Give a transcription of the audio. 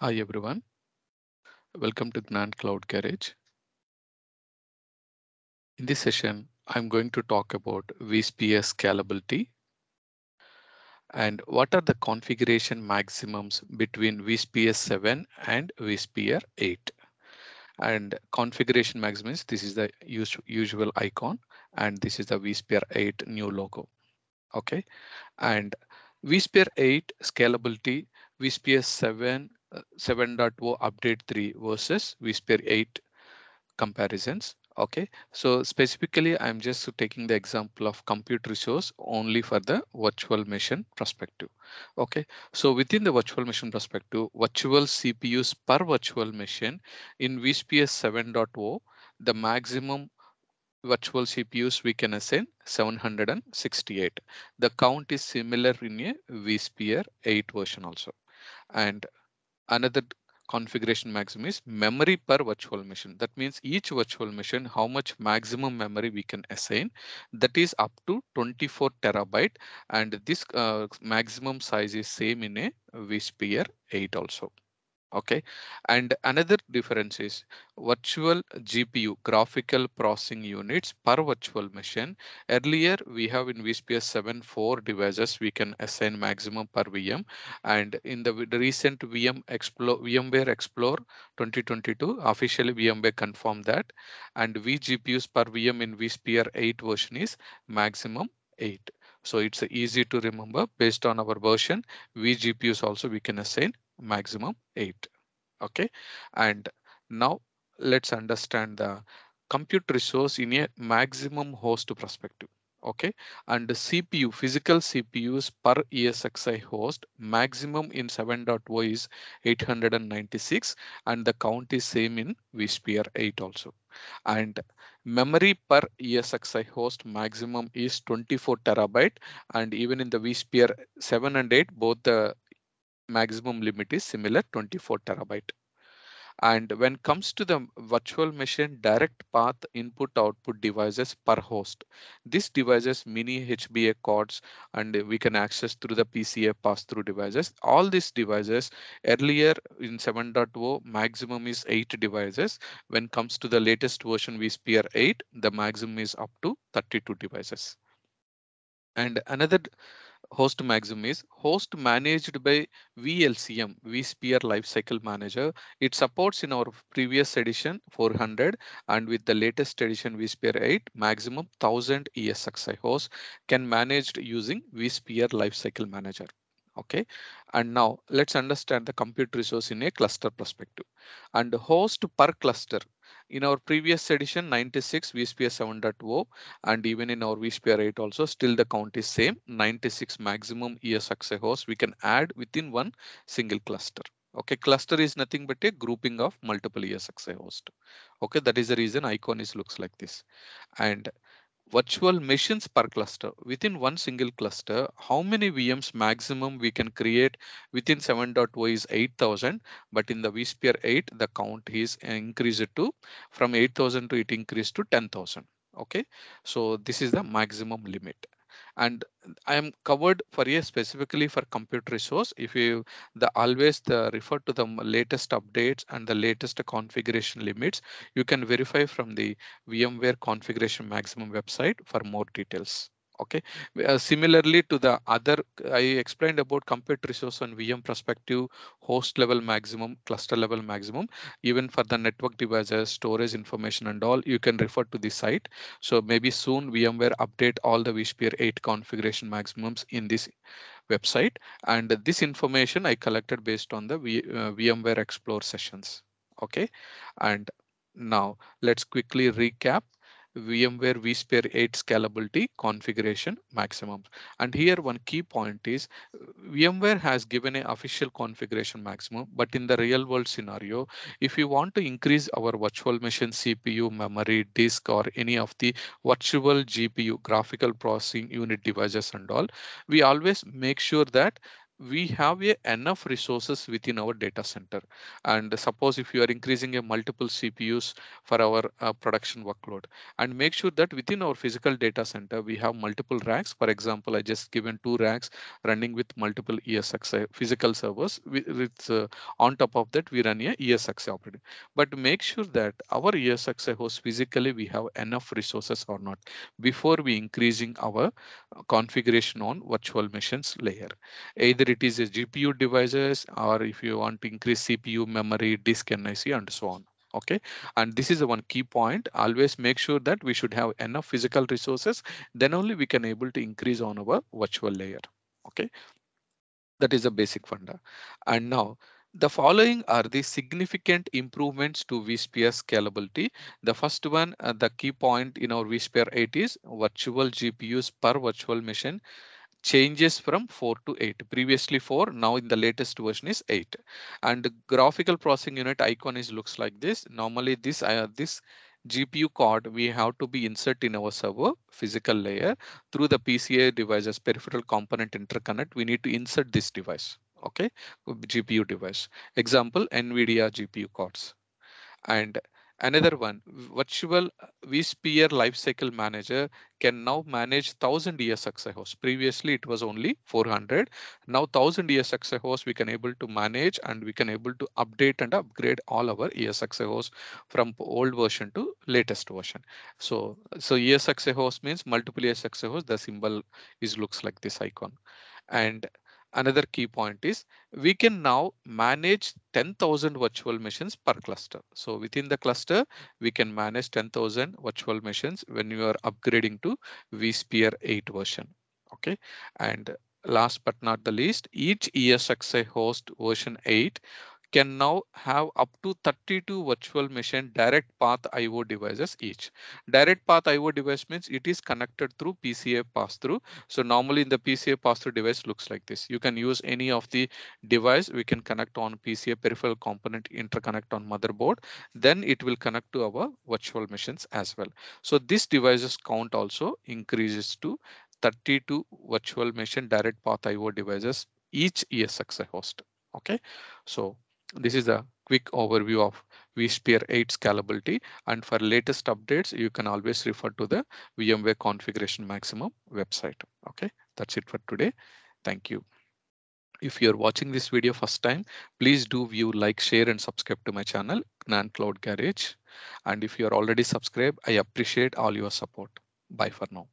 Hi everyone. Welcome to Gnan Cloud Garage. In this session, I'm going to talk about vSphere scalability and what are the configuration maximums between vSphere 7 and vSphere 8. And configuration maximums, this is the usual icon and this is the vSphere 8 new logo. Okay, and vSphere 8 scalability, vSphere 7 uh, 7.0 update 3 versus vSphere 8 comparisons. Okay, so specifically, I'm just taking the example of compute resource only for the virtual machine perspective. Okay, so within the virtual machine perspective, virtual CPUs per virtual machine in vSphere 7.0, the maximum virtual CPUs we can assign 768. The count is similar in a vSphere 8 version also. And another configuration maximum is memory per virtual machine. That means each virtual machine, how much maximum memory we can assign. That is up to 24 terabyte. And this uh, maximum size is same in a vSphere 8 also. Okay, and another difference is virtual GPU graphical processing units per virtual machine. Earlier we have in vSphere 7 four devices we can assign maximum per VM, and in the, the recent VM Explore VMware Explore 2022 officially VMware confirmed that, and vGPUs per VM in vSphere 8 version is maximum 8. So it's easy to remember based on our version vGPUs also we can assign maximum 8 okay? And now let's understand the compute resource in a maximum host perspective okay? And the cpu physical cpus per esxi host maximum in 7.0 is 896 and the count is same in vsphere 8 also. And memory per esxi host maximum is 24 terabyte and even in the vsphere 7 and 8 both the maximum limit is similar 24 terabyte. And when comes to the virtual machine direct path input output devices per host, this devices mini HBA cards and we can access through the PCI pass through devices. All these devices earlier in 7.0 maximum is eight devices. When comes to the latest version vSphere 8, the maximum is up to 32 devices. And another host maximum is host managed by VLCM, vSphere Lifecycle Manager. It supports in our previous edition 400 and with the latest edition vSphere 8 maximum 1000 ESXi hosts can managed using vSphere Lifecycle Manager. Okay, and now let's understand the compute resource in a cluster perspective and host per cluster in our previous edition 96 vsphere 7.0 and even in our vsphere 8 also still the count is same 96 maximum ESXi hosts we can add within one single cluster. Okay, cluster is nothing but a grouping of multiple ESXi host. Okay, that is the reason icon is looks like this. And virtual machines per cluster. Within one single cluster how many vms maximum we can create? Within 7.0 is 8000 but in the vsphere 8 the count is increased to from 8000 to it increased to 10000 okay? So this is the maximum limit and I am covered for a specifically for compute resource. If you the always the refer to the latest updates and the latest configuration limits, you can verify from the VMware configuration maximum website for more details okay. Uh, similarly to the other i explained about compute resource on vm perspective host level maximum cluster level maximum even for the network devices storage information and all you can refer to the site. So maybe soon vmware update all the vsphere 8 configuration maximums in this website. And this information i collected based on the v, uh, vmware explore sessions. Okay. And now let's quickly recap VMware vSphere 8 scalability configuration maximum. And here one key point is VMware has given an official configuration maximum, but in the real world scenario, if you want to increase our virtual machine CPU, memory, disk, or any of the virtual GPU graphical processing unit devices and all, we always make sure that we have a enough resources within our data center. And suppose if you are increasing a multiple CPUs for our uh, production workload and make sure that within our physical data center, we have multiple racks. For example, I just given two racks running with multiple ESX physical servers with, with uh, on top of that, we run a ESX operating, but make sure that our ESX host physically we have enough resources or not before we increasing our uh, configuration on virtual machines layer. Either it is a GPU devices or if you want to increase CPU memory, disk NIC and so on okay? And this is the one key point. Always make sure that we should have enough physical resources then only we can able to increase on our virtual layer okay? That is a basic funda and now the following are the significant improvements to vSphere scalability. The first one, uh, the key point in our vSphere 8 is virtual GPUs per virtual machine changes from 4 to 8 previously 4 now in the latest version is 8 and the graphical processing unit icon is looks like this. Normally this uh, this GPU card we have to be insert in our server physical layer. Through the PCI devices peripheral component interconnect we need to insert this device okay? GPU device. Example NVIDIA GPU cards. And Another one, virtual vSphere lifecycle manager can now manage 1000 ESXi hosts. Previously, it was only 400. Now 1000 ESXi hosts we can able to manage and we can able to update and upgrade all our ESXi hosts from old version to latest version. So, so ESXi host means multiple ESXi hosts. The symbol is looks like this icon. And Another key point is we can now manage 10,000 virtual machines per cluster. So within the cluster, we can manage 10,000 virtual machines when you are upgrading to vSphere 8 version. OK, and last but not the least, each ESXi host version 8 can now have up to 32 virtual machine direct path IO devices each. Direct path IO device means it is connected through PCI pass-through. So normally in the PCI pass-through device looks like this. You can use any of the device we can connect on PCI peripheral component interconnect on motherboard. Then it will connect to our virtual machines as well. So this devices count also increases to 32 virtual machine direct path IO devices each ESXi host. Okay, so this is a quick overview of vSphere 8 scalability. And for latest updates, you can always refer to the VMware configuration maximum website. OK, that's it for today. Thank you. If you're watching this video first time, please do view, like, share, and subscribe to my channel, Gnan Cloud Garage. And if you're already subscribed, I appreciate all your support. Bye for now.